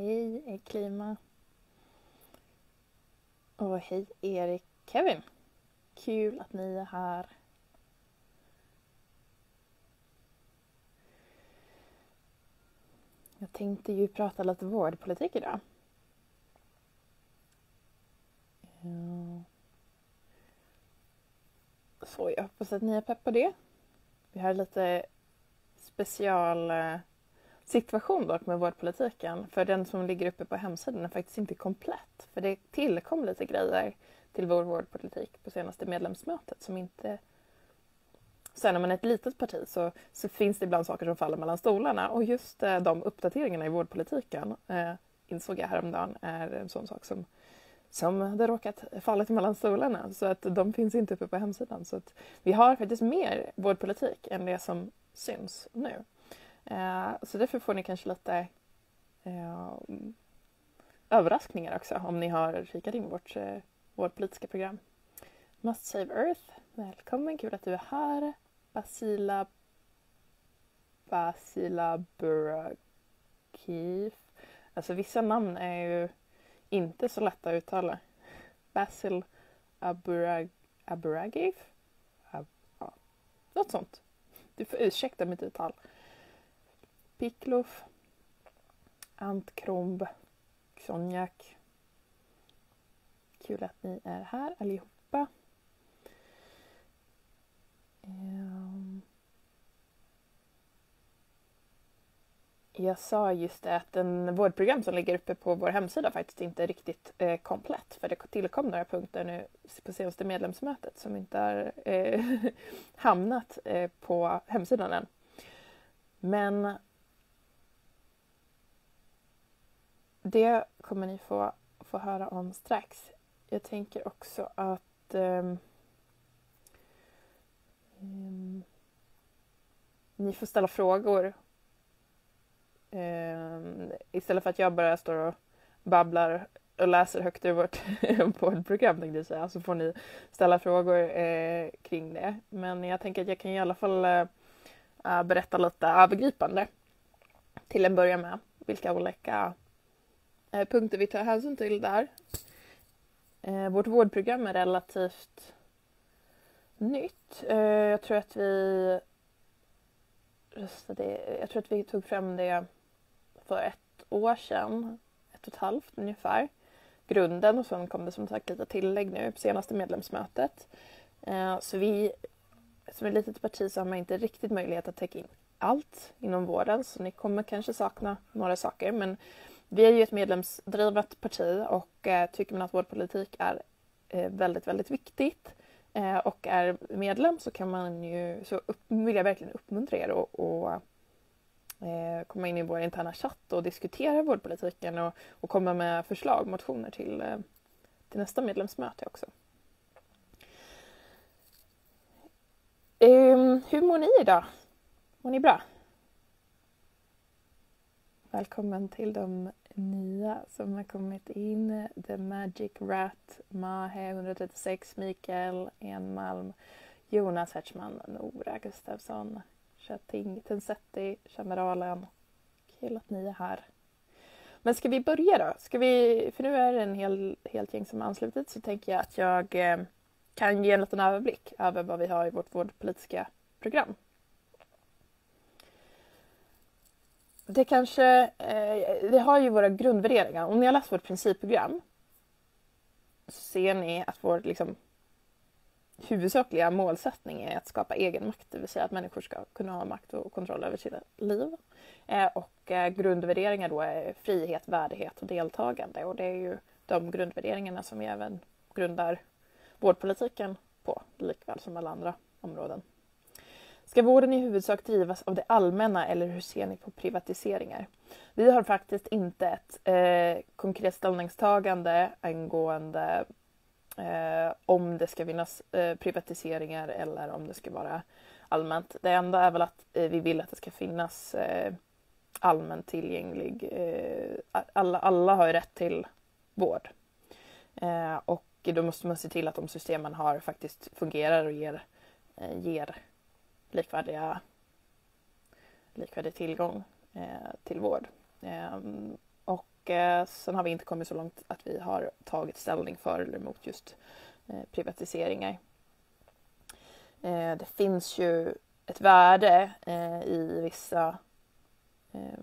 Hej Klima. Och hej Erik Kevin. Kul att ni är här. Jag tänkte ju prata lite vårdpolitik idag. Ja. Så jag hoppas att ni är pepp på det. Vi har lite special eh, situation dock med vårdpolitiken. För den som ligger uppe på hemsidan är faktiskt inte komplett. För det tillkom lite grejer till vår vårdpolitik på senaste medlemsmötet som inte... Sen när man är ett litet parti så, så finns det ibland saker som faller mellan stolarna och just eh, de uppdateringarna i vårdpolitiken eh, insåg jag häromdagen är en sån sak som som det råkat fallit mellan stolarna så att de finns inte uppe på hemsidan. Så att vi har faktiskt mer vårdpolitik än det som syns nu. Eh, så därför får ni kanske lite eh, överraskningar också om ni har kikat in vårt, eh, vårt politiska program. Must Save Earth, välkommen, kul att du är här. Basila Basila Burakif. Alltså vissa namn är ju inte så lätta att uttala. Basil Aburag Aburagiv? Ab ja, något sånt. Du får ursäkta mitt uttal. Pickluff, Ant Kromb, Xonjak. Kul att ni är här allihopa. Ehm. Jag sa just det att den vårdprogram som ligger uppe på vår hemsida faktiskt inte är riktigt eh, komplett. För det tillkom några punkter nu på senaste medlemsmötet som inte har eh, hamnat eh, på hemsidan än. Men det kommer ni få, få höra om strax. Jag tänker också att um, um, ni får ställa frågor um, istället för att jag bara står och babblar och läser högt ur vårt poddprogram tänkte jag säga, så får ni ställa frågor eh, kring det. Men jag tänker att jag kan i alla fall eh, eh berätta lite övergripande till en början med vilka olika Eh, Eh, punkter vi tar hänsyn till där. Eh, vårt vårdprogram är relativt nytt. Eh, jag tror att vi röstade, jag tror att vi tog fram det för ett år sedan, ett och ett halvt ungefär. Grunden och sen kom det som sagt lite tillägg nu på senaste medlemsmötet. Så vi, som ett litet parti så har man inte riktigt möjlighet att täcka in allt inom vården så ni kommer kanske sakna några saker men vi är ju ett medlemsdrivet parti och eh, tycker man att vårdpolitik är eh, väldigt, väldigt viktigt eh, och är medlem så kan man ju, så upp, vill jag verkligen uppmuntra er att och komma in i vår interna chatt och diskutera vårdpolitiken och, och komma med förslag, motioner till, till nästa medlemsmöte också. Um, hur mår ni idag? Mår ni bra? Välkommen till de nya som har kommit in. The Magic Rat, Mahe 136, Mikael Enmalm, Jonas Hertzman, Nora Gustafsson, Chating Tensetti, Chameralen. Kul att ni är här. Men ska vi börja då? Ska vi, för nu är det en hel, helt gäng som har anslutit så tänker jag att jag eh, kan ge en liten överblick över vad vi har i vårt vårdpolitiska program. Det kanske, eh, vi har ju våra grundvärderingar. Om ni har läst vårt principprogram så ser ni att vår liksom, huvudsakliga målsättning är att skapa egen makt, det vill säga att människor ska kunna ha makt och kontroll över sina liv. Eh, och eh, grundvärderingar då är frihet, värdighet och deltagande och det är ju de grundvärderingarna som vi även grundar vårdpolitiken på, likväl som alla andra områden. Ska vården i huvudsak drivas av det allmänna eller hur ser ni på privatiseringar? Vi har faktiskt inte ett eh, konkret ställningstagande angående eh, om det ska finnas eh, privatiseringar eller om det ska vara allmänt. Det enda är väl att eh, vi vill att det ska finnas eh, allmänt tillgänglig. Eh, alla, alla har ju rätt till vård. Eh, och då måste man se till att de systemen har faktiskt fungerar och ger, eh, ger likvärdiga, likvärdig tillgång eh, till vård. Eh, och eh, sen har vi inte kommit så långt att vi har tagit ställning för eller emot just eh, privatiseringar. Eh, det finns ju ett värde eh, i vissa... Eh,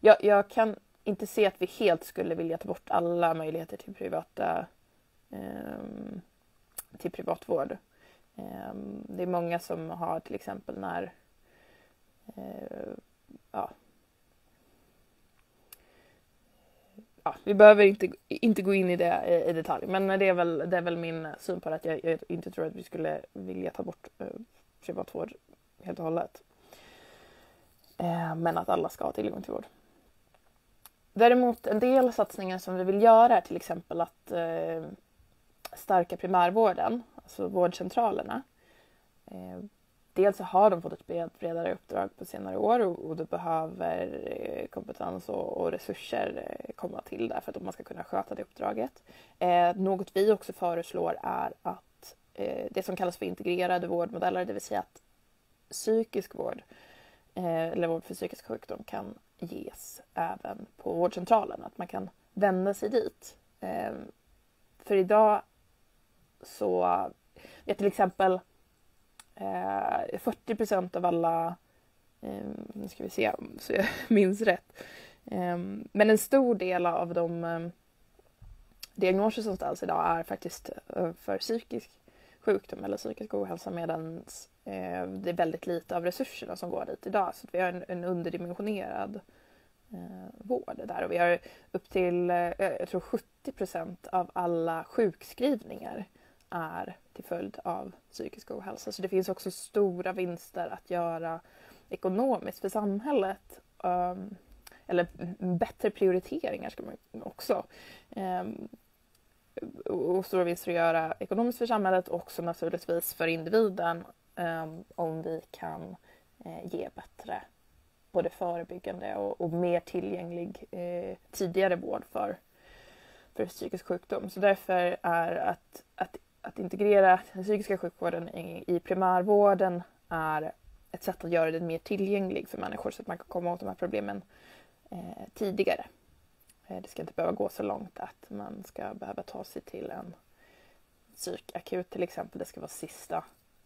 jag, jag, kan inte se att vi helt skulle vilja ta bort alla möjligheter till privata ehm, till privatvård. Ehm, det är många som har till exempel när eh, ja, ja, vi behöver inte, inte gå in i det eh, i detalj, men det är väl, det är väl min syn på det att jag, jag inte tror att vi skulle vilja ta bort eh, privatvård helt och hållet. Eh, men att alla ska ha tillgång till vård. Däremot en del satsningar som vi vill göra är till exempel att eh, stärka primärvården, alltså vårdcentralerna. Eh, dels så har de fått ett bredare uppdrag på senare år och, och då behöver eh, kompetens och, och, resurser eh, komma till där för att man ska kunna sköta det uppdraget. Eh, något vi också föreslår är att eh, det som kallas för integrerade vårdmodeller, det vill säga att psykisk vård eh, eller vård för psykisk sjukdom kan ges även på vårdcentralen, att man kan vända sig dit. För idag så, eh, ja, till exempel eh, 40 procent av alla, eh, nu ska vi se så jag minns rätt, eh, men en stor del av de eh, diagnoser som ställs idag är faktiskt eh, för psykisk sjukdom eller psykisk ohälsa medan eh, det är väldigt lite av resurserna som går dit idag. Så vi har en, en underdimensionerad eh, vård där och vi har upp till, eh, jag tror 70 procent av alla sjukskrivningar är till följd av psykisk ohälsa. Så det finns också stora vinster att göra ekonomiskt för samhället. Um, eller bättre prioriteringar ska man också. Um, och stora vinster att göra ekonomiskt för samhället och också naturligtvis för individen um, om vi kan uh, ge bättre både förebyggande och, och mer tillgänglig uh, tidigare vård för, för psykisk sjukdom. Så därför är att, att att integrera den psykiska sjukvården i, primärvården är ett sätt att göra den mer tillgänglig för människor så att man kan komma åt de här problemen eh, tidigare. Eh, det ska inte behöva gå så långt att man ska behöva ta sig till en psykakut till exempel. Det ska vara sista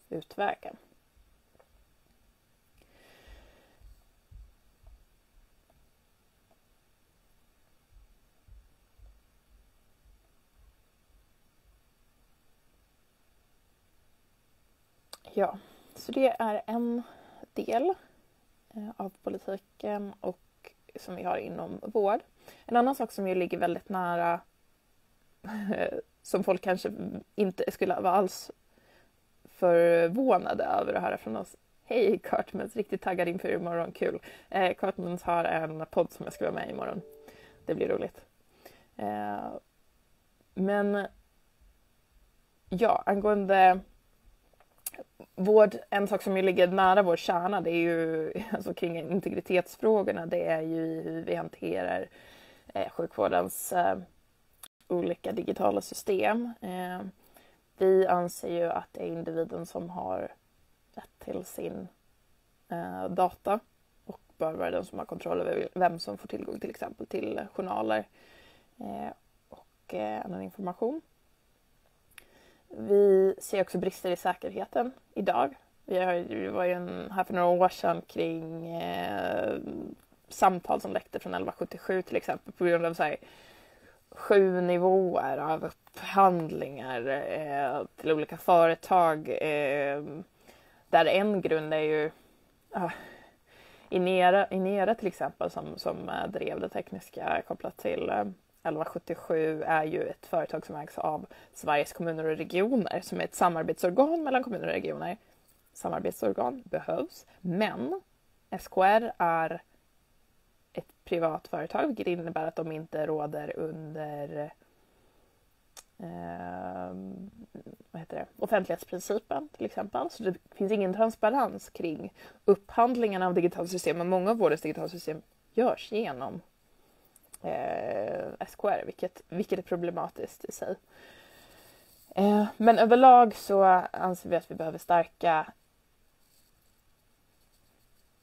utvägen. Ja, så det är en del eh, av politiken och som vi har inom vård. En annan sak som ju ligger väldigt nära som folk kanske inte skulle vara alls förvånade över att höra från oss. Hej Cartmans, riktigt taggad inför imorgon, kul. Eh, Cartmans har en podd som jag ska vara med i imorgon. Det blir roligt. Eh, men ja, angående vård, en sak som ju ligger nära vår kärna det är ju alltså kring integritetsfrågorna. Det är ju hur vi hanterar eh, sjukvårdens eh, olika digitala system. Eh, vi anser ju att det är individen som har rätt till sin eh, data och bör vara den som har kontroll över vem som får tillgång till exempel till journaler eh, och eh, annan information. Vi ser också brister i säkerheten idag. Vi var ju här för några år sedan kring eh, samtal som läckte från 1177 till exempel på grund av så här, sju nivåer av upphandlingar eh, till olika företag. Eh, där en grund är ju uh, Inera, Inera till exempel som, som eh, drev det tekniska kopplat till eh, 1177 är ju ett företag som ägs av Sveriges kommuner och regioner som är ett samarbetsorgan mellan kommuner och regioner. Samarbetsorgan behövs, men SKR är ett privat företag vilket innebär att de inte råder under eh, vad heter det? offentlighetsprincipen till exempel. Så det finns ingen transparens kring upphandlingen av digitala system. Men många av våra digitala system görs genom eh, SKR, vilket, vilket är problematiskt i sig. Eh, men överlag så anser vi att vi behöver stärka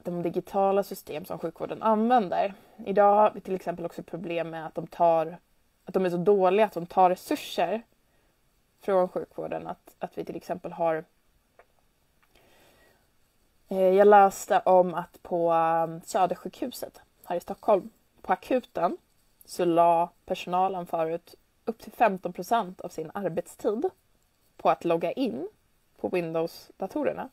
de digitala system som sjukvården använder. Idag har vi till exempel också problem med att de, tar, att de är så dåliga att de tar resurser från sjukvården. Att, att vi till exempel har eh, jag läste om att på eh, Södersjukhuset här i Stockholm, på akuten, så la personalen förut upp till 15 procent av sin arbetstid på att logga in på Windows-datorerna.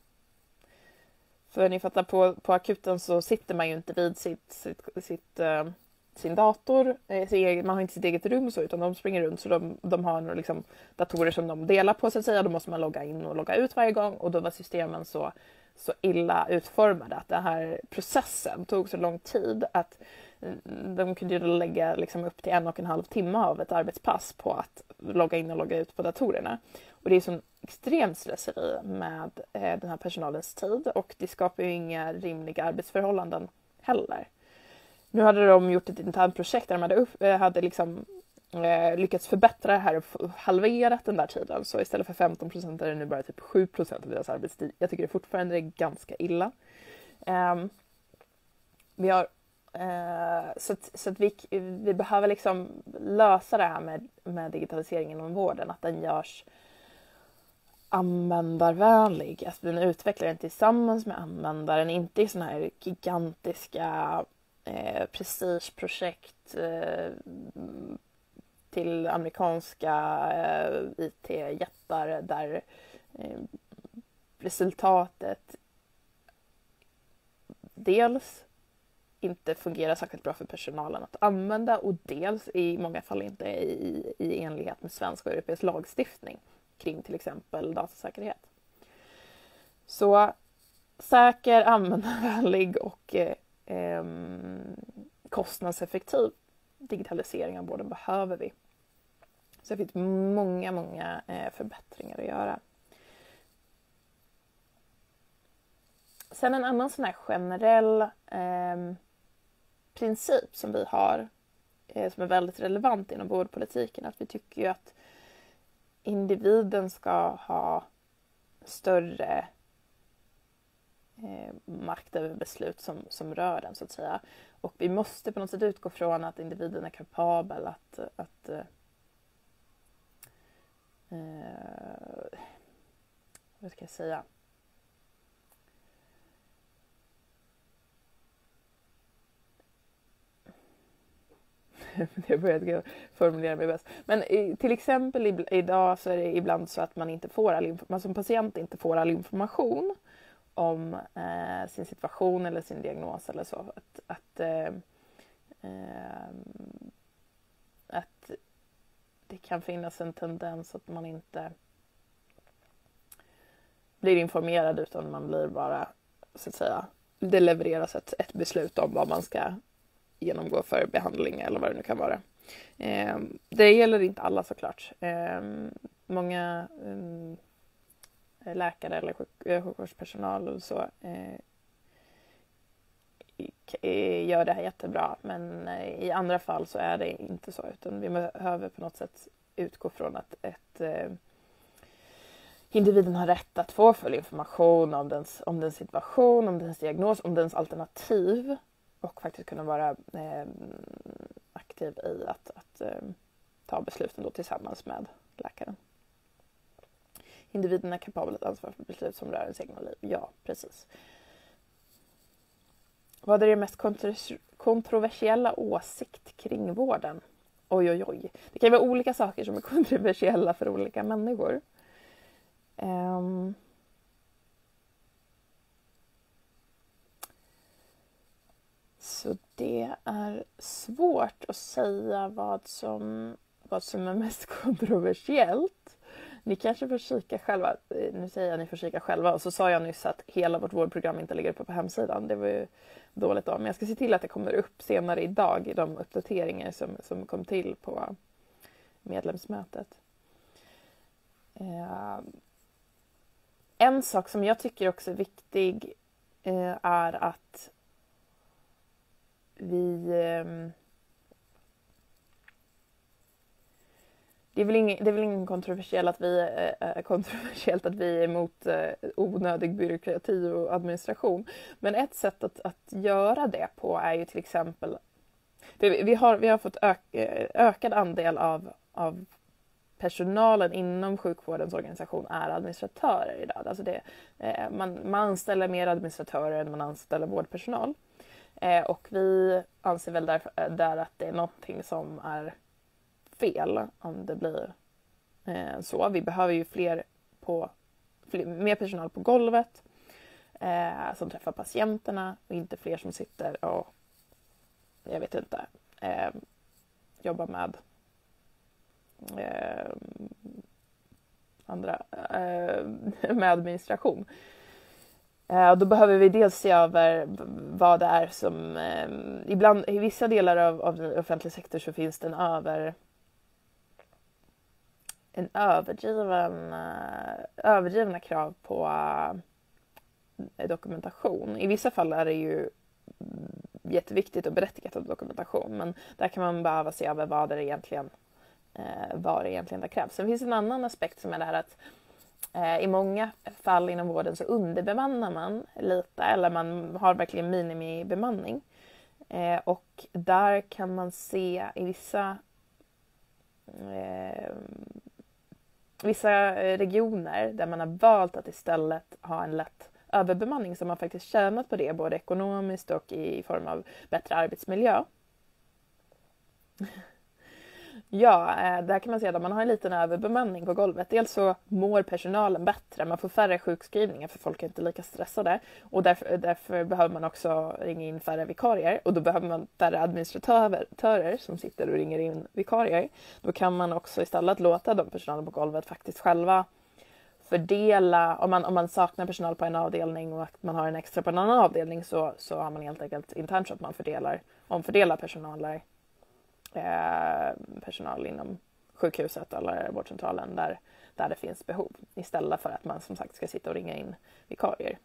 För ni fattar, på, på akuten så sitter man ju inte vid sitt, sitt, sitt uh, sin dator. Eh, man har inte sitt eget rum så, utan de springer runt så de, de har liksom datorer som de delar på så att säga. Då måste man logga in och logga ut varje gång och då var systemen så, så illa utformade att den här processen tog så lång tid att de kunde lägga liksom upp till en och en halv timme av ett arbetspass på att logga in och logga ut på datorerna. Och det är som extremt slöseri med eh, den här personalens tid och det skapar ju inga rimliga arbetsförhållanden heller. Nu hade de gjort ett internt projekt där de hade, upp, eh, hade liksom, eh, lyckats förbättra det här och halverat den där tiden. Så istället för 15 procent är det nu bara typ 7 procent av deras arbetstid. Jag tycker det fortfarande är ganska illa. Eh, vi har eh, så att, så att vi, vi behöver liksom lösa det här med, med digitaliseringen inom vården, att den görs användarvänlig. Att den utvecklar den tillsammans med användaren, inte i sådana här gigantiska eh, prestigeprojekt eh, till amerikanska eh, IT-jättar där eh, resultatet dels inte fungerar särskilt bra för personalen att använda och dels i många fall inte i, i enlighet med svensk och europeisk lagstiftning kring till exempel datasäkerhet. Så säker, användarvänlig och eh, eh, kostnadseffektiv digitalisering av vården behöver vi. Så det finns många, många eh, förbättringar att göra. Sen en annan sån här generell eh, princip som vi har eh, som är väldigt relevant inom vårdpolitiken att vi tycker ju att individen ska ha större eh, makt över beslut som, som rör den så att säga. Och vi måste på något sätt utgå från att individen är kapabel att, att eh, eh vad ska jag säga? jag började formulera mig bäst. Men till exempel idag så är det ibland så att man inte får all man alltså som patient inte får all information om eh, sin situation eller sin diagnos eller så. Att, att, eh, eh, att det kan finnas en tendens att man inte blir informerad utan man blir bara, så att säga, det levereras ett, ett beslut om vad man ska genomgå för behandling eller vad det nu kan vara. Eh, det gäller inte alla såklart. Eh, många ehm, läkare eller sjuk, eh, sjukvårdspersonal och så eh, gör det här jättebra men eh, i andra fall så är det inte så utan vi behöver på något sätt utgå från att ett, eh, individen har rätt att få full information om dens, om dens situation, om dens diagnos, om dens alternativ och faktiskt kunna vara eh, aktiv i att, att eh, ta besluten då tillsammans med läkaren. Individen är kapabel att ansvara för beslut som rör ens egna liv. Ja, precis. Vad är din mest kontroversiella åsikt kring vården? Oj, oj, oj. Det kan vara olika saker som är kontroversiella för olika människor. Um... Så det är svårt att säga vad som, vad som är mest kontroversiellt. Ni kanske får kika själva. Eh, nu säger jag att ni får kika själva och så sa jag nyss att hela vårt vårdprogram inte ligger uppe på hemsidan. Det var ju dåligt av Men jag ska se till att det kommer upp senare idag i de uppdateringar som, som kom till på medlemsmötet. Eh, en sak som jag tycker också är viktig eh, är att vi eh, det är väl ingen, det är väl ingen kontroversiellt, att vi, eh, eh, eh, kontroversiellt att vi är emot eh, onödig byråkrati och administration. Men ett sätt att, att göra det på är ju till exempel vi, har, vi har fått ök, eh, ökad andel av, av personalen inom sjukvårdens organisation är administratörer idag. Alltså det, man, man anställer mer administratörer än man anställer vårdpersonal. Eh, och vi anser väl där, eh, där att det är någonting som är fel om det blir eh, så. Vi behöver ju fler på, fler, mer personal på golvet eh, som träffar patienterna och inte fler som sitter och, jag vet inte, eh, jobbar med eh, andra, eh, med administration. Eh, då behöver vi dels se över vad det är som... Eh, ibland, I vissa delar av, av offentlig sektor så finns det en över en överdriven, eh, överdrivna krav på eh, dokumentation. I vissa fall är det ju jätteviktigt och berättigat med dokumentation men där kan man behöva se över vad det egentligen, eh, vad det egentligen där krävs. Sen finns en annan aspekt som är det här att Eh, i många fall inom vården så underbemannar man lite eller man har verkligen minimibemanning. Eh, och där kan man se i vissa eh, vissa regioner där man har valt att istället ha en lätt överbemanning som har faktiskt tjänat på det både ekonomiskt och i form av bättre arbetsmiljö. Ja, eh, där kan man säga att man har en liten överbemanning på golvet. Dels så mår personalen bättre, man får färre sjukskrivningar för folk är inte lika stressade. Och därför, därför behöver man också ringa in färre vikarier och då behöver man färre administratörer som sitter och ringer in vikarier. Då kan man också istället låta de personalen på golvet faktiskt själva fördela, om man, om man saknar personal på en avdelning och man har en extra på en annan avdelning så, så har man helt enkelt internt så att man fördelar, omfördelar personaler Eh, personal inom sjukhuset eller vårdcentralen där, där det finns behov istället för att man som sagt ska sitta och ringa in vikarier.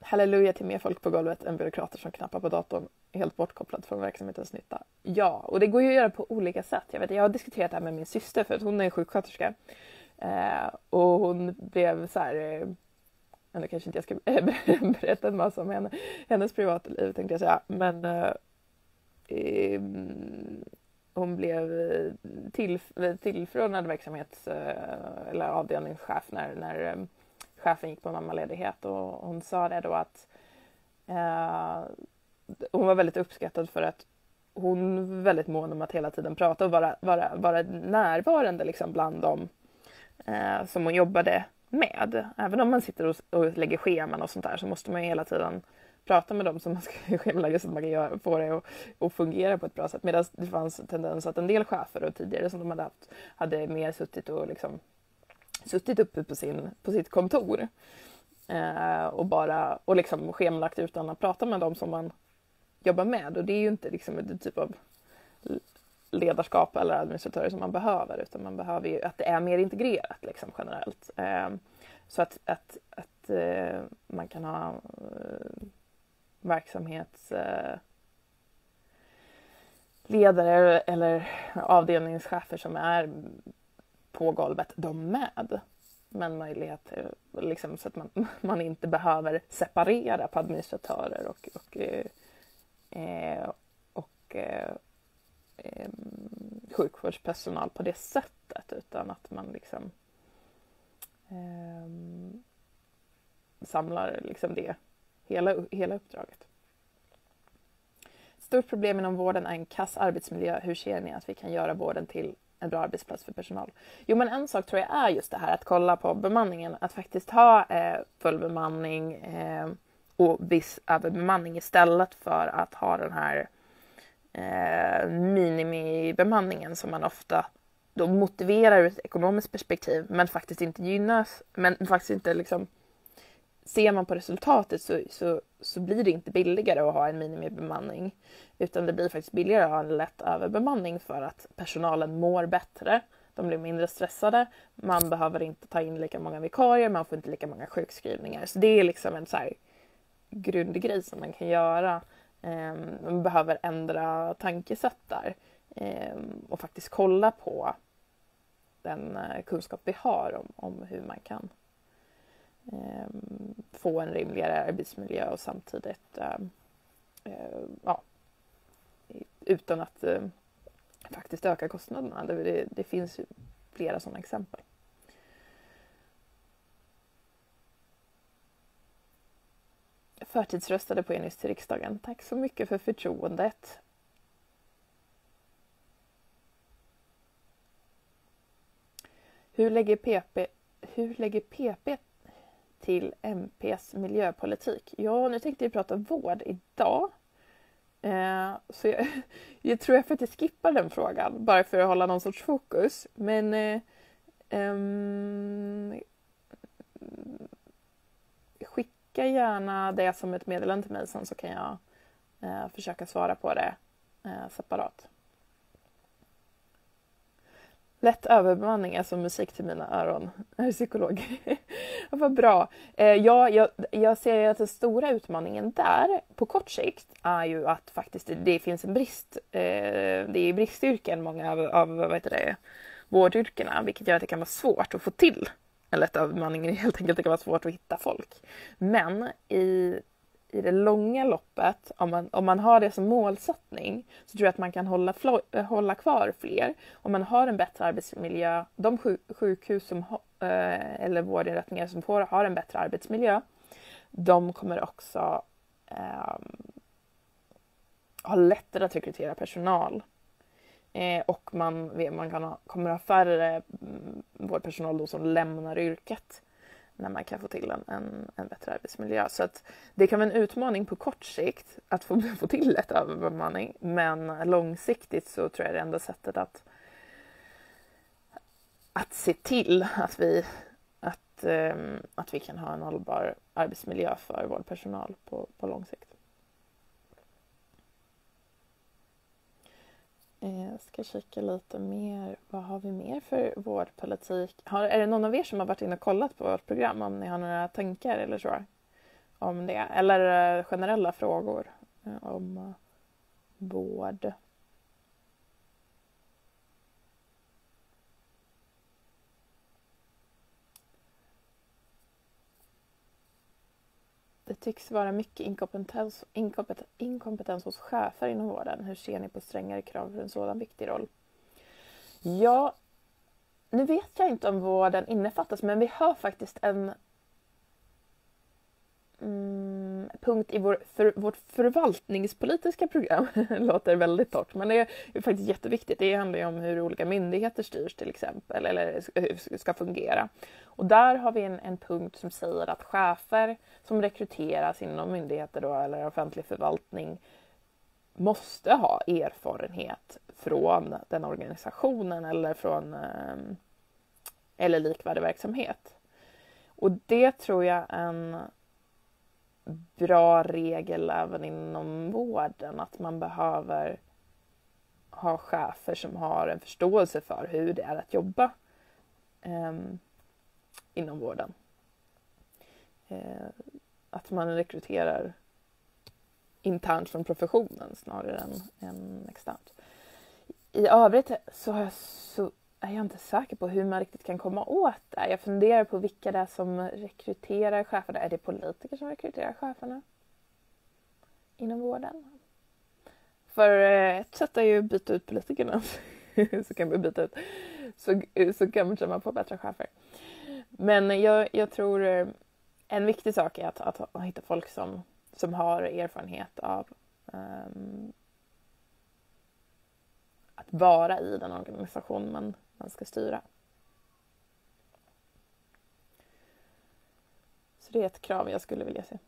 Halleluja till mer folk på golvet än byråkrater som knappar på datorn helt bortkopplad från verksamhetens nytta. Ja, och det går ju att göra på olika sätt. Jag, vet, jag har diskuterat det här med min syster för att hon är sjuksköterska. Eh, och hon blev så här... Eh, nu kanske inte jag ska berätta en massa om henne, hennes privatliv tänkte jag säga. Men eh, Ehm, hon blev eh, till, eh, tillförordnad verksamhets eh, eller avdelningschef när, när ehm, chefen gick på mammaledighet och hon sa det då att eh, hon var väldigt uppskattad för att hon var väldigt mån om att hela tiden prata och vara, vara, vara närvarande liksom bland dem eh, som hon jobbade med. Även om man sitter och, och lägger scheman och sånt där så måste man ju hela tiden prata med dem som man ska schemalägga så att man kan få det att, att fungera på ett bra sätt. Medan det fanns tendens att en del chefer och tidigare som de hade haft hade mer suttit och liksom suttit uppe på, sin, på sitt kontor eh, och bara och liksom schemalagt utan att prata med dem som man jobbar med. Och det är ju inte liksom en typ av ledarskap eller administratörer som man behöver utan man behöver ju att det är mer integrerat liksom generellt. Eh, så att, att, att eh, man kan ha eh, verksamhetsledare eh, eller avdelningschefer som är på golvet, de med. Men möjlighet eh, liksom, så att man, man inte behöver separera på administratörer och, och, eh, eh och eh, sjukvårdspersonal på det sättet utan att man liksom eh, samlar liksom det hela, hela uppdraget. Ett stort problem inom vården är en kass arbetsmiljö. Hur ser ni att vi kan göra vården till en bra arbetsplats för personal? Jo, men en sak tror jag är just det här att kolla på bemanningen, att faktiskt ha eh, full bemanning eh, och viss överbemanning istället för att ha den här eh, minimibemanningen som man ofta då motiverar ur ett ekonomiskt perspektiv men faktiskt inte gynnas, men faktiskt inte liksom ser man på resultatet så, så, så blir det inte billigare att ha en minimibemanning. Utan det blir faktiskt billigare att ha en lätt överbemanning för att personalen mår bättre. De blir mindre stressade. Man behöver inte ta in lika många vikarier, man får inte lika många sjukskrivningar. Så det är liksom en så här grundgrej som man kan göra. Ehm, man behöver ändra tankesätt där. eh, och faktiskt kolla på den eh, kunskap vi har om, om hur man kan Ehm, få en rimligare arbetsmiljö och samtidigt eh, eh ja, utan att eh, faktiskt öka kostnaderna. Det, det, det finns ju flera sådana exempel. förtidsröstade på er nyss till riksdagen. Tack så mycket för förtroendet. Hur lägger PP, hur lägger PP till MPs miljöpolitik? Ja, nu tänkte vi prata vård idag. Eh, så jag, jag, tror jag faktiskt skippar den frågan bara för att hålla någon sorts fokus. Men eh, eh, skicka gärna det som ett meddelande till mig sen så kan jag eh, försöka svara på det eh, separat. Lätt överbemanning alltså musik till mina öron. Jag är psykolog. Vad bra. Eh, ja, jag, jag ser att den stora utmaningen där på kort sikt är ju att faktiskt det, det finns en brist. Eh, det är bristyrken många av, av vad heter det, vårdyrkena vilket gör att det kan vara svårt att få till en lätt överbemanning. Helt enkelt det kan vara svårt att hitta folk. Men i i det långa loppet, om man, om man har det som målsättning, så tror jag att man kan hålla, eh, hålla kvar fler. Om man har en bättre arbetsmiljö, de sjukhus som, eh, eller vårdinrättningar som får, har en bättre arbetsmiljö, de kommer också eh, ha lättare att rekrytera personal. Eh, och man, man kan ha, kommer ha färre mm, vårdpersonal då som lämnar yrket när man kan få till en, en, en bättre arbetsmiljö. Så att det kan vara en utmaning på kort sikt att få, få till ett överbemanning men långsiktigt så tror jag det enda sättet att att se till att vi, att, ehm, att vi kan ha en hållbar arbetsmiljö för vårdpersonal på, på lång sikt. Jag ska kika lite mer. Vad har vi mer för vårdpolitik? Har, är det någon av er som har varit inne och kollat på vårt program? Om ni har några tankar eller så om det? Eller eh, generella frågor eh, om vård? Tycks vara mycket inkompetens, inkompetens, inkompetens hos chefer inom vården. Hur ser ni på strängare krav för en sådan viktig roll? Ja, nu vet jag inte om vården innefattas men vi har faktiskt en mm, punkt i vår, för, vårt förvaltningspolitiska program. det låter väldigt torrt men det är, faktiskt jätteviktigt. Det handlar ju om hur olika myndigheter styrs till exempel eller ska fungera. Och där har vi en, en punkt som säger att chefer som rekryteras inom myndigheter då, eller offentlig förvaltning måste ha erfarenhet från den organisationen eller från ehm, eller likvärdig verksamhet. Och det tror jag är en bra regel även inom vården att man behöver ha chefer som har en förståelse för hur det är att jobba eh, inom vården. Eh, att man rekryterar internt från professionen snarare än, än externt. I övrigt så, har jag, så, är jag inte säker på hur man riktigt kan komma åt det. Jag funderar på vilka det är som rekryterar cheferna. Är det politiker som rekryterar cheferna inom vården? För eh, ett sätt är ju att byta ut politikerna. så kan vi byta ut. Så, eh, så kanske man får bättre chefer. Men jag, jag tror eh, en viktig sak är att, att, att hitta folk som, som har erfarenhet av um, att vara i den organisation man, man ska styra. Så det är ett krav jag skulle vilja se.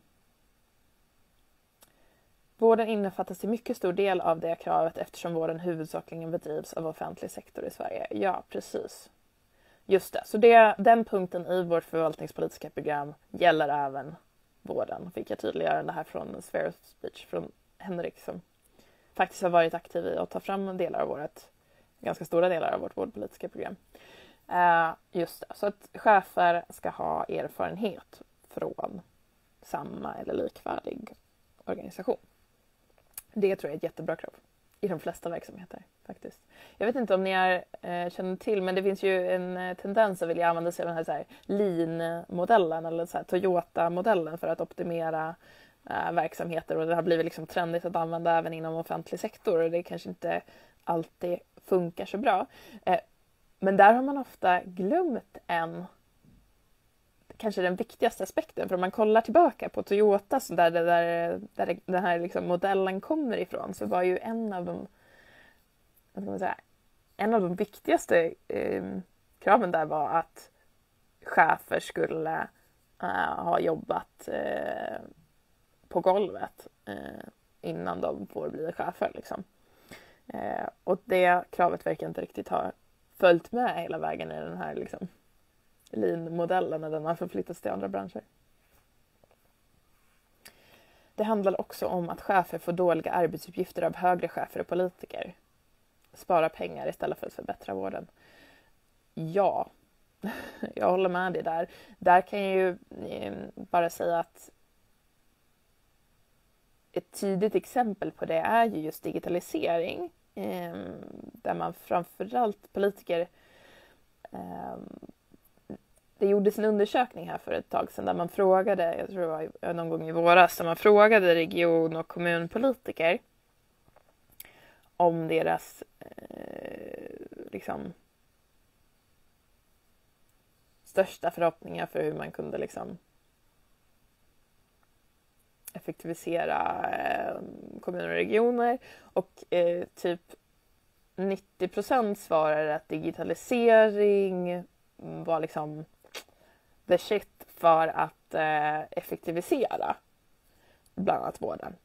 Vården innefattas till mycket stor del av det kravet eftersom vården huvudsakligen bedrivs av offentlig sektor i Sverige. Ja, precis. Just det, så det, den punkten i vårt förvaltningspolitiska program gäller även vården. Fick jag tydliggöra det här från Sphere speech från Henrik som faktiskt har varit aktiv i att ta fram delar av vårt, ganska stora delar av vårt vårdpolitiska program. Eh, just det, så att chefer ska ha erfarenhet från samma eller likvärdig organisation. Det tror jag är ett jättebra krav i de flesta verksamheter. faktiskt. Jag vet inte om ni är, eh, känner till, men det finns ju en eh, tendens att vilja använda sig av den här, så här lean-modellen eller så Toyota-modellen för att optimera eh, verksamheter och det har blivit liksom trendigt att använda även inom offentlig sektor och det kanske inte alltid funkar så bra. Eh, men där har man ofta glömt en kanske den viktigaste aspekten. För om man kollar tillbaka på Toyota, så där, där, där den här liksom modellen kommer ifrån, så var ju en av de, vad ska man säga, en av de viktigaste eh, kraven där var att chefer skulle eh, ha jobbat eh, på golvet eh, innan de får bli chefer. Liksom. Eh, och det kravet verkar inte riktigt ha följt med hela vägen i den här liksom, lean-modellen när den har förflyttats till andra branscher. Det handlar också om att chefer får dåliga arbetsuppgifter av högre chefer och politiker. Spara pengar istället för att förbättra vården. Ja, jag håller med dig där. Där kan jag ju eh, bara säga att ett tydligt exempel på det är ju just digitalisering. Eh, där man framförallt politiker eh, det gjordes en undersökning här för ett tag sedan där man frågade, jag tror det var någon gång i våras, där man frågade region och kommunpolitiker om deras eh, liksom största förhoppningar för hur man kunde liksom effektivisera eh, kommuner och regioner och eh, typ 90 procent svarade att digitalisering var liksom the shit för att eh, effektivisera bland annat vården.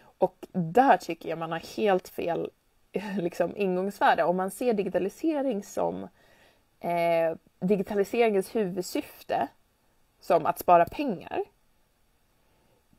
Och där tycker jag man har helt fel liksom, ingångsvärde. Om man ser digitalisering som eh, digitaliseringens huvudsyfte som att spara pengar.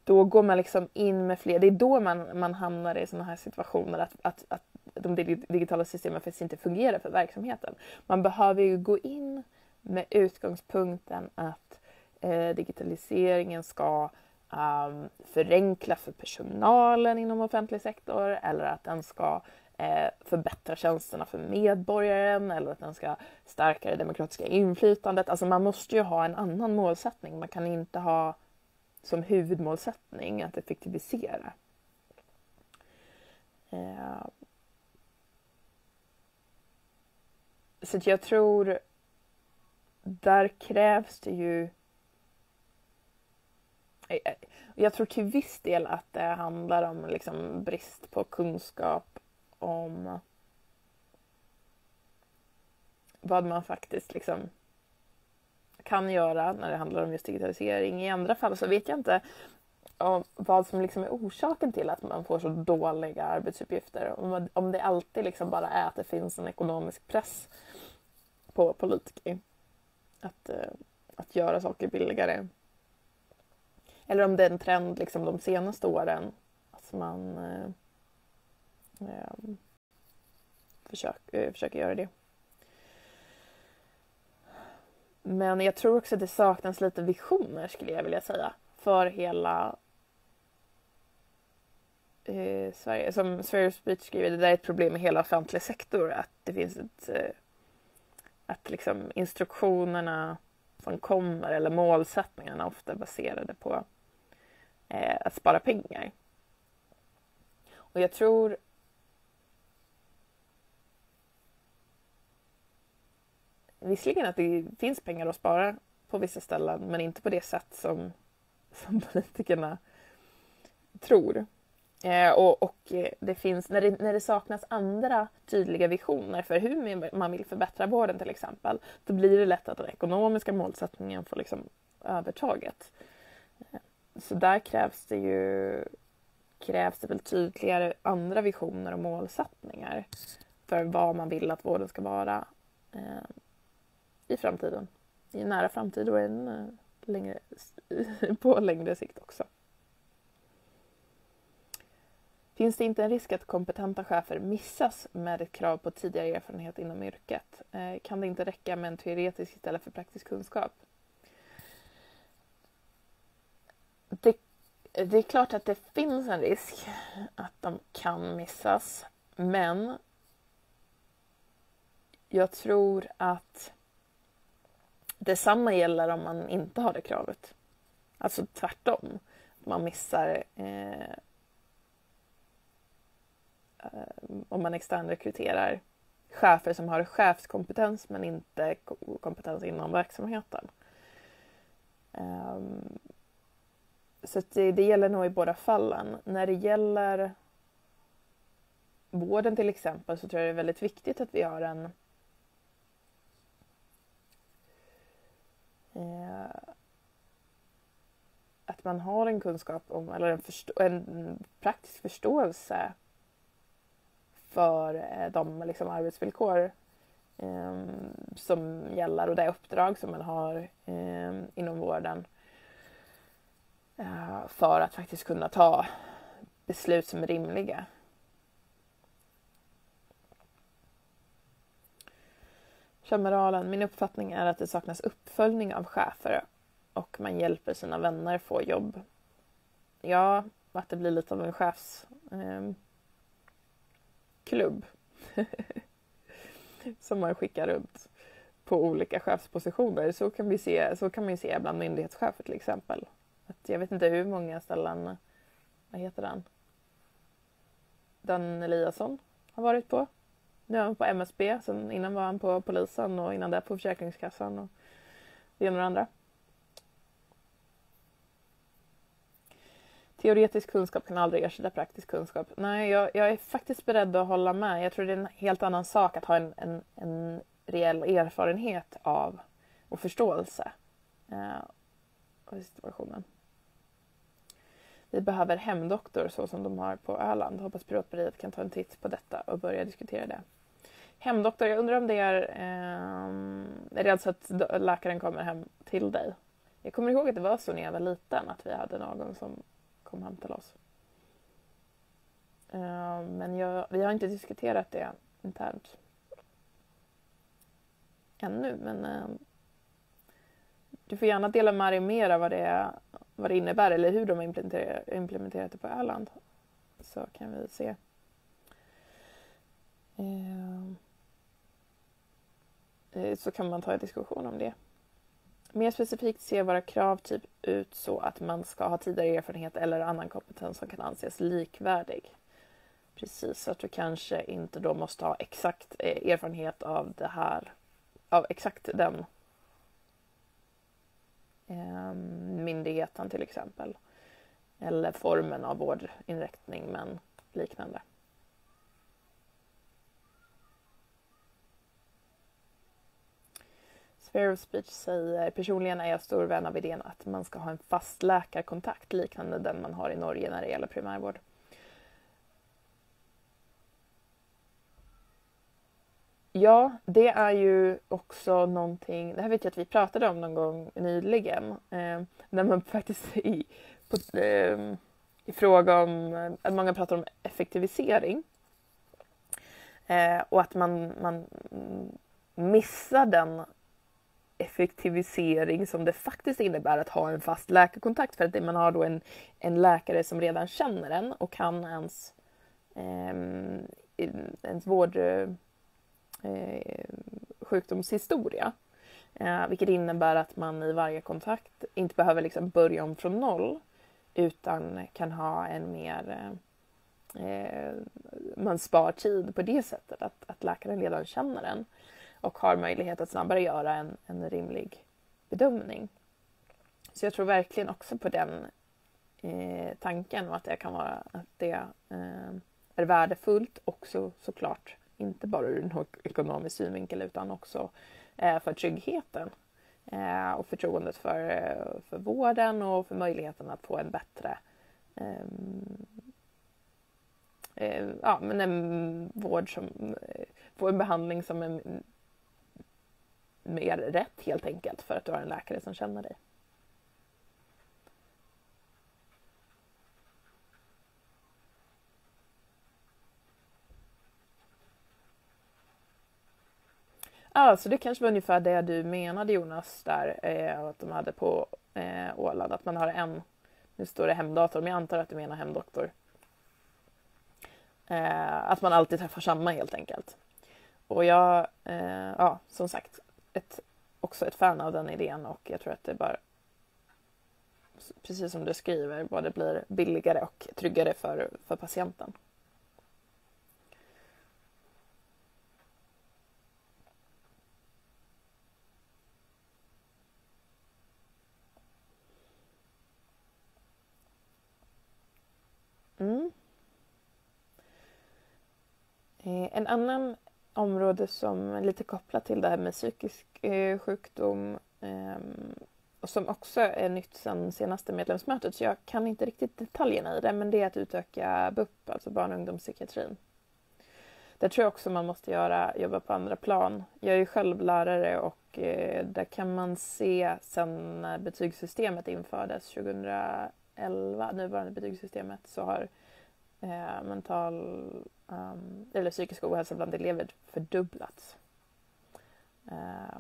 Då går man liksom in med fler, det är då man, man hamnar i sådana här situationer att, att, att de digitala systemen faktiskt inte fungerar för verksamheten. Man behöver ju gå in med utgångspunkten att eh, digitaliseringen ska um, förenkla för personalen inom offentlig sektor eller att den ska eh, förbättra tjänsterna för medborgaren eller att den ska stärka det demokratiska inflytandet. Alltså man måste ju ha en annan målsättning. Man kan inte ha som huvudmålsättning att effektivisera. Eh, så jag tror där krävs det ju... Eh, eh, jag tror till viss del att det handlar om liksom brist på kunskap om vad man faktiskt liksom kan göra när det handlar om just digitalisering. I andra fall så vet jag inte vad som liksom är orsaken till att man får så dåliga arbetsuppgifter. Om det alltid liksom bara är att det finns en ekonomisk press på politiker att, eh, att göra saker billigare. Eller om det är en trend liksom de senaste åren att man eh, ehm, försök, eh, försöker göra det. Men jag tror också att det saknas lite visioner skulle jag vilja säga för hela eh, Sverige. Som Sveriges Beach skriver, det där är ett problem i hela offentlig sektor att det finns ett eh, att liksom instruktionerna som kommer eller målsättningarna ofta är baserade på eh, att spara pengar. Och jag tror visserligen att det finns pengar att spara på vissa ställen men inte på det sätt som, som politikerna tror. Eh, och, och eh, det finns, när, det, när det saknas andra tydliga visioner för hur man vill förbättra vården till exempel, då blir det lätt att den ekonomiska målsättningen får liksom övertaget. Eh, så där krävs det ju krävs det väl tydligare andra visioner och målsättningar för vad man vill att vården ska vara eh, i framtiden. I en nära framtid och en, eh, längre, på längre sikt också. Finns det inte en risk att kompetenta chefer missas med ett krav på tidigare erfarenhet inom yrket? Eh, kan det inte räcka med en teoretisk istället för praktisk kunskap? Det, det är klart att det finns en risk att de kan missas, men jag tror att detsamma gäller om man inte har det kravet. Alltså tvärtom. Man missar eh, eh om man externrekryterar chefer som har chefskompetens men inte kompetens inom verksamheten. Um, så det, det, gäller nog i båda fallen. När det gäller vården till exempel så tror jag det är väldigt viktigt att vi har en eh, att man har en kunskap om, eller en, en praktisk förståelse för eh, de liksom, arbetsvillkor eh, som gäller och det uppdrag som man har eh, inom vården eh, för att faktiskt kunna ta beslut som är rimliga. Kameralen, min uppfattning är att det saknas uppföljning av chefer och man hjälper sina vänner få jobb. Ja, att det blir lite av en chefsklubb ehm, eh, som man skickar runt på olika chefspositioner. Så kan, vi se, så kan man ju se bland myndighetschefer till exempel. Att jag vet inte hur många ställen, vad heter den? Dan Eliasson har varit på. Nu är han på MSB, sen innan var han på polisen och innan det på Försäkringskassan och det ena och det andra. Teoretisk kunskap kan aldrig ersätta praktisk kunskap. Nej, jag, jag, är faktiskt beredd att hålla med. Jag tror det är en helt annan sak att ha en, en, en reell erfarenhet av och förståelse eh, av situationen. Vi behöver hemdoktor så som de har på Öland. Hoppas Piratberiet kan ta en titt på detta och börja diskutera det. Hemdoktor, jag undrar om det är, eh, är det alltså att läkaren kommer hem till dig? Jag kommer ihåg att det var så när jag var liten att vi hade någon som kom hem till oss. Eh, men jag, vi har inte diskuterat det internt ännu men eh, du får gärna dela med dig mer av vad det, vad det innebär eller hur de har implementerat, implementerat det på Öland. Så kan vi se. Eh. Eh, så kan man ta en diskussion om det. Mer specifikt ser våra krav typ ut så att man ska ha tidigare erfarenhet eller annan kompetens som kan anses likvärdig. Precis, så att du kanske inte då måste ha exakt eh, erfarenhet av det här, av exakt den ehm, myndigheten till exempel. Eller formen av vårdinrättning men liknande. Sphere of Speech säger personligen är jag stor vän av idén att man ska ha en fast läkarkontakt liknande den man har i Norge när det gäller primärvård. Ja, det är ju också någonting, det här vet jag att vi pratade om någon gång nyligen, eh, när man faktiskt i, på, eh, i fråga om, eh, att många pratar om effektivisering eh, och att man, man missar den effektivisering som det faktiskt innebär att ha en fast läkarkontakt för att man har då en, en läkare som redan känner en och kan ens, eh, ens vård, eh, sjukdomshistoria. Eh, vilket innebär att man i varje kontakt inte behöver liksom börja om från noll utan kan ha en mer eh, eh man spar tid på det sättet att, att läkaren redan känner en och har möjlighet att snabbare göra en, en rimlig bedömning. Så jag tror verkligen också på den eh, tanken och att det kan vara att det eh, är värdefullt också såklart inte bara ur en ekonomisk synvinkel utan också eh, för tryggheten eh, och förtroendet för, eh, för vården och för möjligheten att få en bättre ehm, eh, ja, men en vård som, eh, få en behandling som är mer rätt helt enkelt för att du har en läkare som känner dig. Så det kanske var ungefär det du menade Jonas där eh, att de hade på eh, Åland att man har en, nu står det hemdator men jag antar att du menar hemdoktor. Eh, att man alltid träffar samma helt enkelt. och jag, eh, ja som sagt, ett, också ett fan av den idén och jag tror att det bara precis som du skriver, både blir billigare och tryggare för, för patienten. Mm. Eh, en annan område som är lite kopplat till det här med psykisk eh, sjukdom eh, och som också är nytt sedan senaste medlemsmötet så jag kan inte riktigt detaljerna i det men det är att utöka BUP, alltså barn och ungdomspsykiatrin. Där tror jag också man måste göra, jobba på andra plan. Jag är ju själv lärare och eh, där kan man se sen när betygssystemet infördes 2011, nuvarande betygssystemet, så har eh, mental um, eller psykisk ohälsa bland elever fördubblats. Eh,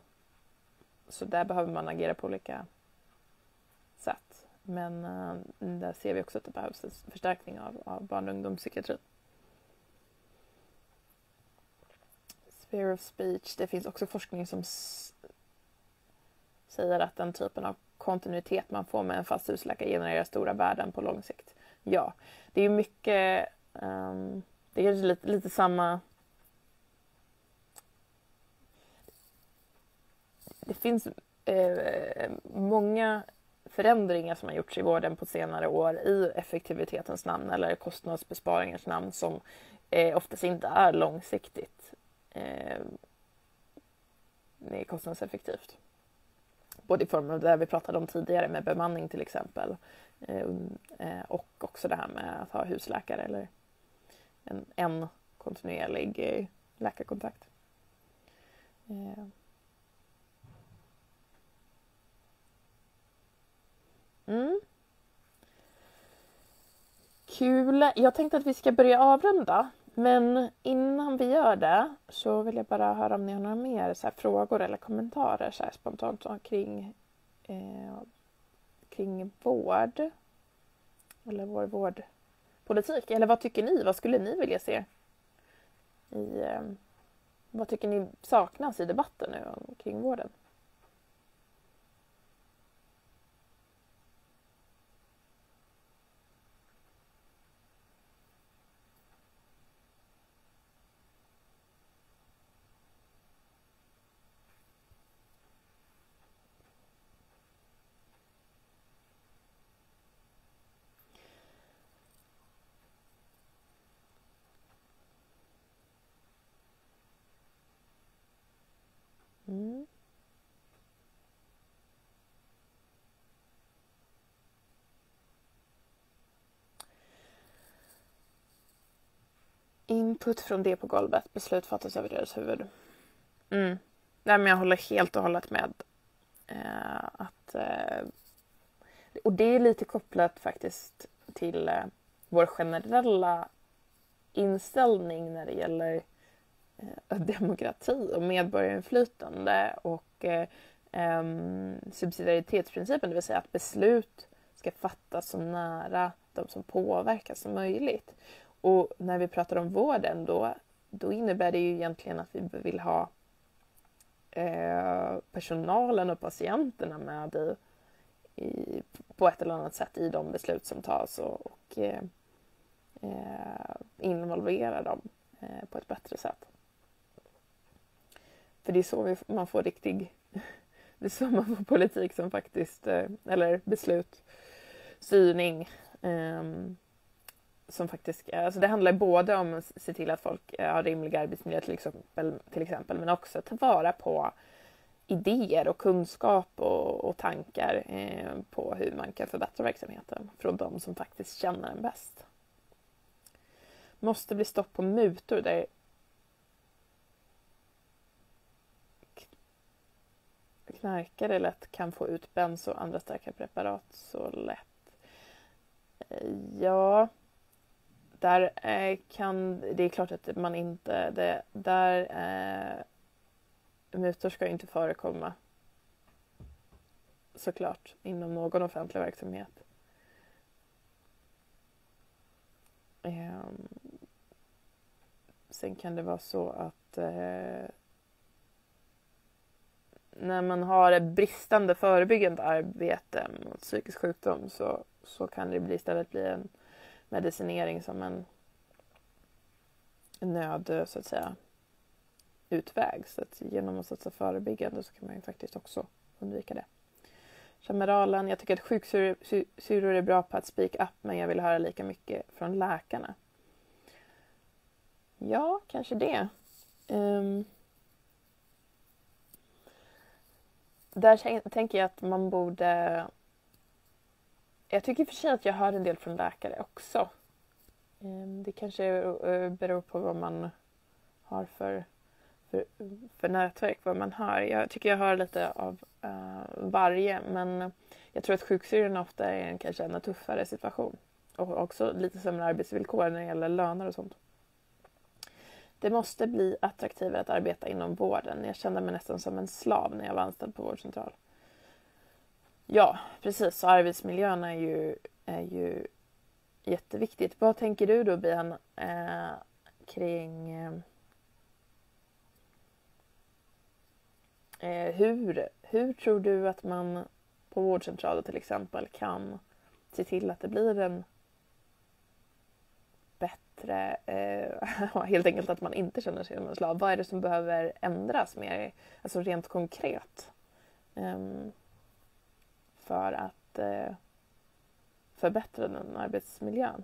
så där behöver man agera på olika sätt. Men eh, där ser vi också att det behövs en förstärkning av, av barn och ungdomspsykiatrin. Sphere of speech. Det finns också forskning som säger att den typen av kontinuitet man får med en fast husläkare genererar stora värden på lång sikt. Ja, det är mycket... Um, det är lite, lite samma det finns eh, många förändringar som har gjorts i vården på senare år i effektivitetens namn eller kostnadsbesparingars namn som eh, oftast inte är långsiktigt eh, kostnadseffektivt. Både i form av det vi pratade om tidigare med bemanning till exempel Eh, um, eh, och också det här med att ha husläkare eller en, en kontinuerlig eh, läkarkontakt. Mm. Kul. Jag tänkte att vi ska börja avrunda. Men innan vi gör det så vill jag bara höra om ni har några mer så frågor eller kommentarer så spontant kring, eh, kring vård. Eller vår vårdpolitik. Eller vad tycker ni? Vad skulle ni vilja se? I, eh, vad tycker ni saknas i debatten nu kring vården? Mm. Input från det på golvet, beslut fattas över deras huvud. Mm. Nej, men jag håller helt och hållet med. Eh, att, eh, och det är lite kopplat faktiskt till eh, vår generella inställning när det gäller Eh, demokrati och medborgarinflytande och eh, subsidiaritetsprincipen, det vill säga att beslut ska fattas så nära de som påverkas som möjligt. Och när vi pratar om vården då, då innebär det ju egentligen att vi vill ha eh, personalen och patienterna med i, i, på ett eller annat sätt i de beslut som tas och, och eh, eh, involvera dem eh, på ett bättre sätt. För det är så vi, man får riktig... Det är så man får politik som faktiskt, eh, eller beslut, styrning. Ehm, som faktiskt, alltså det handlar både om att se till att folk eh, har rimlig arbetsmiljö till exempel, till exempel men också att ta vara på idéer och kunskap och, och tankar eh, på hur man kan förbättra verksamheten från de som faktiskt känner den bäst. Måste bli stopp på mutor där knarkare lätt kan få ut benzo och andra starka preparat så lätt. Eh, ja, där eh, kan... Det är klart att man inte... Det, där... Eh, mutor ska inte förekomma. Såklart, inom någon offentlig verksamhet. Eh, sen kan det vara så att eh, när man har ett bristande förebyggande arbete mot psykisk sjukdom så, så kan det bli, istället bli en medicinering som en, nöd, så att säga, utväg. Så att genom att satsa förebyggande så kan man ju faktiskt också undvika det. Chameralen, jag tycker att sjuksyrror är bra på att speak up men jag vill höra lika mycket från läkarna. Ja, kanske det. Um, där tänker jag att man borde... Jag tycker för sig att jag hör en del från läkare också. Ehm, det kanske eh, beror på vad man har för, för, för nätverk, vad man hör. Jag tycker jag hör lite av uh, varje men jag tror att sjuksyrrorna ofta är en kanske en tuffare situation och också lite sämre arbetsvillkor när det gäller löner och sånt. Det måste bli attraktivare att arbeta inom vården. Jag kände mig nästan som en slav när jag var anställd på vårdcentral. Ja, precis. Så arbetsmiljön är ju, är ju jätteviktigt. Vad tänker du då, Bian, eh, kring eh, eh, hur, hur tror du att man på vårdcentraler till exempel kan se till att det blir en bättre, eh, helt enkelt att man inte känner sig som en slav. Vad är det som behöver ändras mer, alltså rent konkret? Eh, för att eh, förbättra den arbetsmiljön?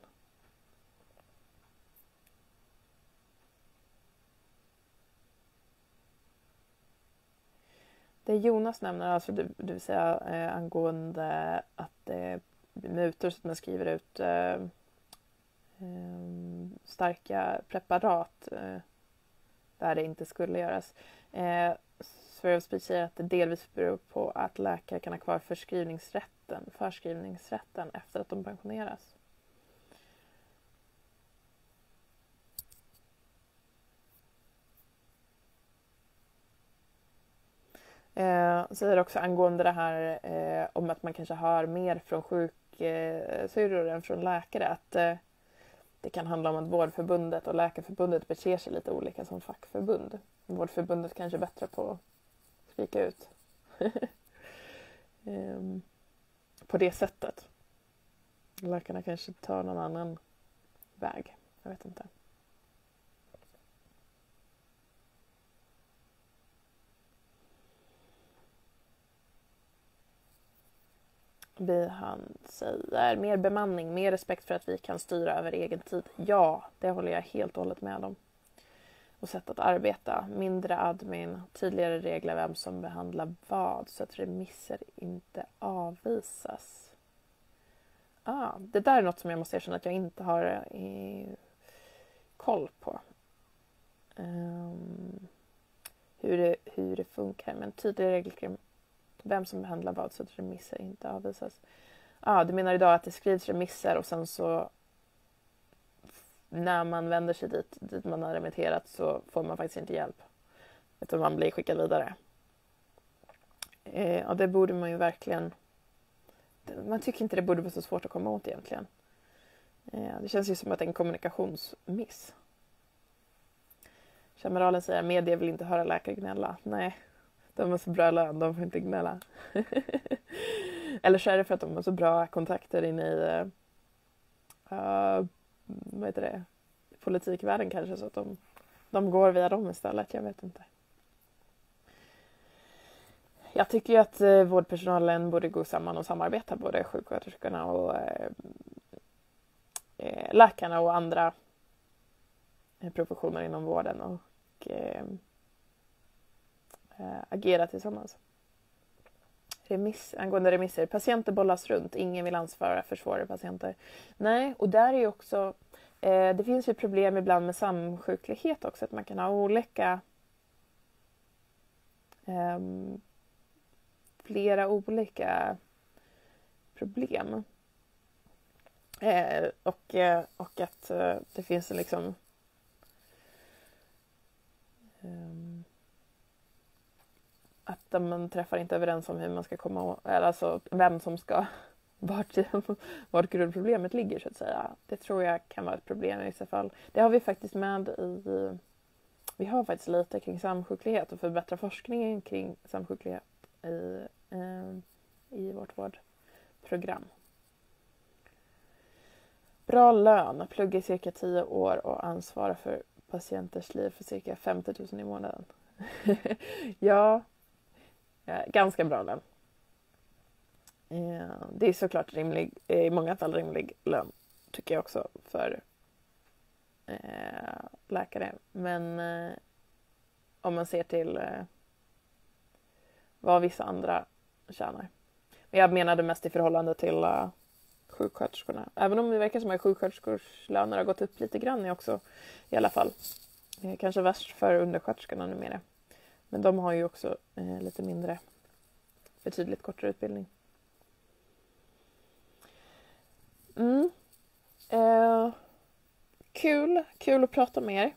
Det Jonas nämner, alltså det, det vill säga eh, angående att det eh, mutor så att man skriver ut eh, ehm, starka preparat eh, där det inte skulle göras. Eh, Eh, säger att det delvis beror på att läkare kan ha kvar förskrivningsrätten, förskrivningsrätten efter att de pensioneras. Eh, säger också angående det här eh, om att man kanske hör mer från sjuksyrror än från läkare att eh, det kan handla om att Vårdförbundet och Läkarförbundet beter sig lite olika som fackförbund. Vårdförbundet kanske är bättre på att spika ut um, på det sättet. Läkarna kanske tar någon annan väg. Jag vet inte. han säger mer bemanning, mer respekt för att vi kan styra över egen tid. Ja, det håller jag helt och hållet med om. Och sätt att arbeta, mindre admin, tydligare regler vem som behandlar vad så att remisser inte avvisas. Ah, det där är något som jag måste erkänna att jag inte har i, eh, koll på. Um, hur, det, hur det funkar, men tydligare regler vem som behandlar vad så att remisser inte avvisas. Ja, ah, du menar idag att det skrivs remisser och sen så när man vänder sig dit, dit man har remitterat så får man faktiskt inte hjälp. Utan man blir skickad vidare. Eh, och det borde man ju verkligen... Man tycker inte det borde vara så svårt att komma åt egentligen. Eh, det känns ju som att det är en kommunikationsmiss. Kameralen säger media vill inte höra läkare gnälla. Nej, de har så bra lön, de får inte gnälla. Eller så är det för att de har så bra kontakter inne i uh, vad heter det? politikvärlden kanske så att de, de går via dem istället. Jag vet inte. Jag tycker ju att eh, vårdpersonalen borde gå samman och samarbeta, både sjuksköterskorna och eh, eh läkarna och andra eh, professioner inom vården och eh, eh, agera tillsammans. Remiss, angående remisser. Patienter bollas runt. Ingen vill ansvara för svårare patienter. Nej, och där är ju också... Eh, det finns ju problem ibland med samsjuklighet också. Att man kan ha olika... Eh, flera olika problem. Eh, och, eh, och att eh, det finns en liksom... Ehm, att man träffar inte överens om hur man ska komma alltså vem som ska vart, vart grundproblemet ligger så att säga. Det tror jag kan vara ett problem i vissa fall. Det har vi faktiskt med i vi har faktiskt lite kring samsjuklighet och förbättra forskningen kring samsjuklighet i, eh, i vårt vårdprogram. Bra lön, plugga i cirka 10 år och ansvara för patienters liv för cirka 50 000 i månaden. ja, Eh, ganska bra lön. Eh, det är såklart rimlig, eh, i många fall rimlig lön tycker jag också för eh, läkare. Men eh, om man ser till eh, vad vissa andra tjänar. Men jag menade mest i förhållande till sjuksköterskorna. Även om det verkar som att sjuksköterskors löner har gått upp lite grann också i alla fall. Kanske värst för undersköterskorna numera. Men de har ju också eh, lite mindre, betydligt kortare utbildning. Mm. Eh, kul, kul att prata med er.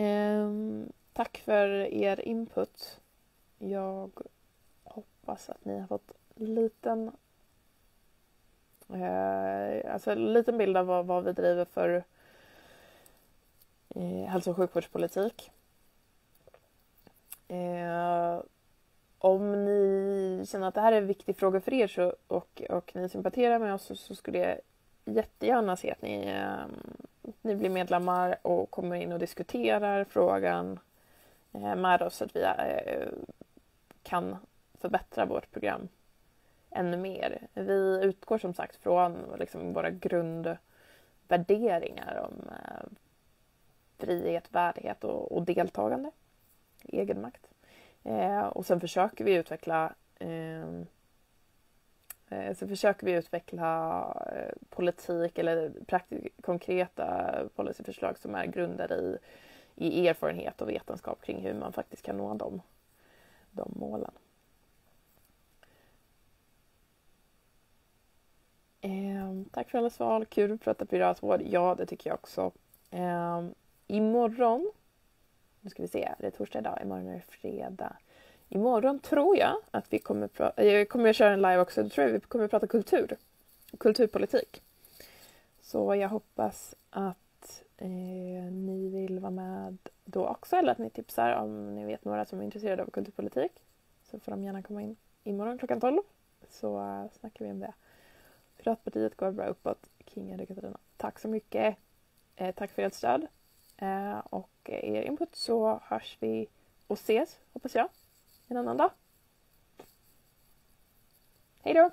Eh, tack för er input. Jag hoppas att ni har fått liten eh, alltså en liten bild av vad, vad vi driver för eh, hälso och sjukvårdspolitik. Eh, om ni känner att det här är en viktig fråga för er så, och, och ni sympatiserar med oss så, så skulle jag jättegärna se att ni, eh, ni blir medlemmar och kommer in och diskuterar frågan eh, med oss så att vi eh, kan förbättra vårt program ännu mer. Vi utgår som sagt från liksom, våra grundvärderingar om eh, frihet, värdighet och, och deltagande, egenmakt. Eh, och sen försöker vi utveckla ehm, eh, så försöker vi utveckla eh, politik eller konkreta policyförslag som är grundade i, i erfarenhet och vetenskap kring hur man faktiskt kan nå de, de målen. Eh, tack för alla svar. Kul att prata piratvård. Ja, det tycker jag också. Eh, imorgon, nu ska vi se, det är torsdag idag, imorgon är det fredag. Imorgon tror jag att vi kommer, prata, eh, jag kommer köra en live också, då tror jag vi kommer prata kultur. Kulturpolitik. Så jag hoppas att eh, ni vill vara med då också eller att ni tipsar om ni vet några som är intresserade av kulturpolitik. Så får de gärna komma in imorgon klockan 12 så uh, snackar vi om det. Piratpartiet går bra uppåt. King och Katarina. Tack så mycket. Eh, tack för ert stöd Eh, och er input så hörs vi och ses, hoppas jag, en annan dag. Hej då!